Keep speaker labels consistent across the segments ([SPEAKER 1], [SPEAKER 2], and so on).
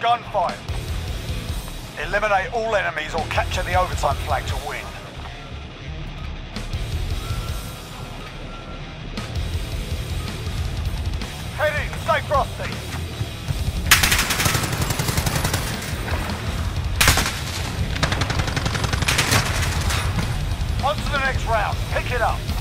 [SPEAKER 1] gunfight. Eliminate all enemies or capture the overtime flag to win. Head in, stay frosty. On to the next round. Pick it up.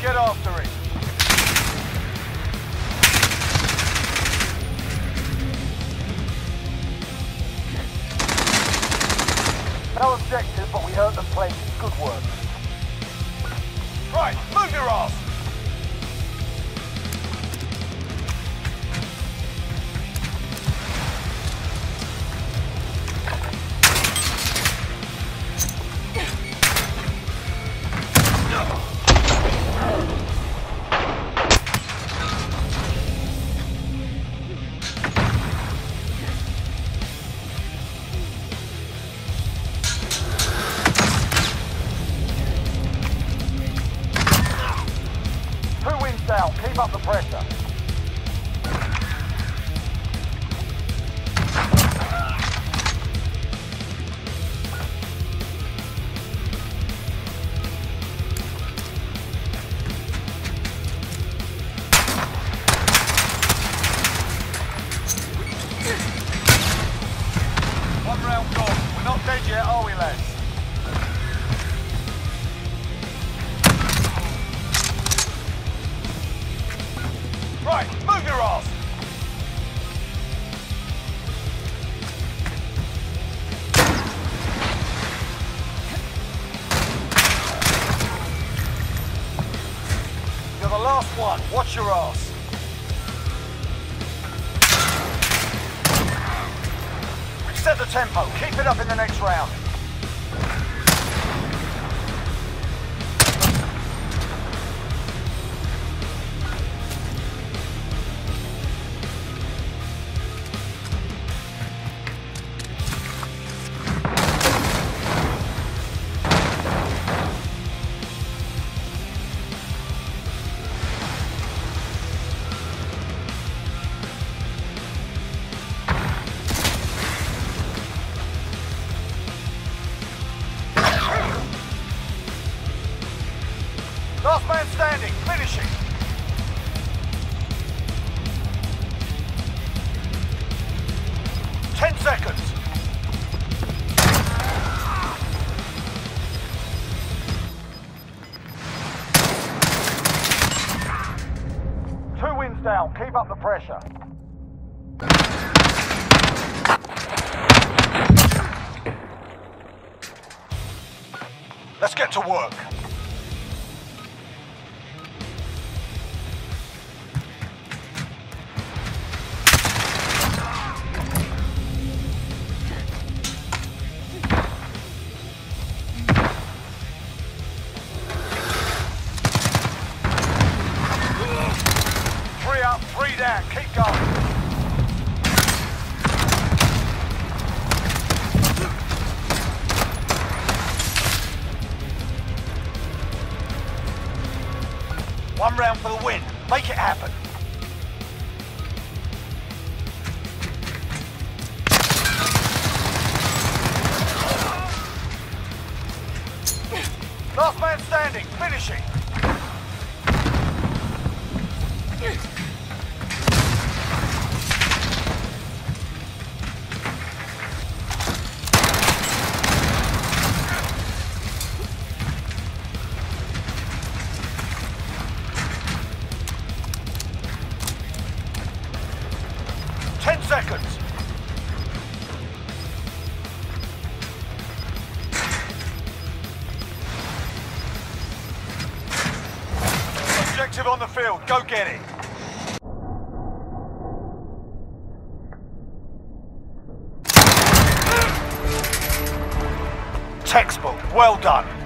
[SPEAKER 1] Get after it. No objective, but we hurt them plenty. Good work. Right, move your ass. Down. Keep up the pressure. One round gone. We're not dead yet, are we, lads? One. Watch your ass. We've set the tempo. Keep it up in the next round. Man standing. Finishing. Ten seconds. Two wins down. Keep up the pressure. Let's get to work. One round for the win. Make it happen. Last man standing. Finishing. Ten seconds. Objective on the field. Go get it. Textbook. Well done.